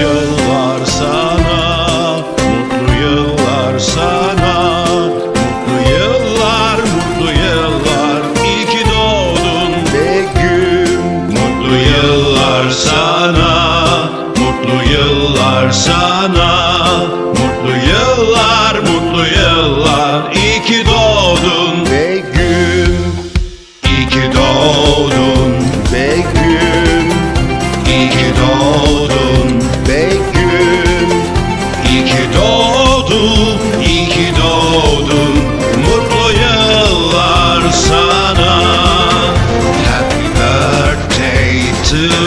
yıllar sana Mutlu yıllar sana. Mutlu yıllar, mutlu yıllar. İyi ki doğdun Begüm Mutlu yıllar sana Mutlu yıllar sana. Mutlu yıllar, mutlu yıllar. İyi ki doğdun Begüm İyi ki doğdun. to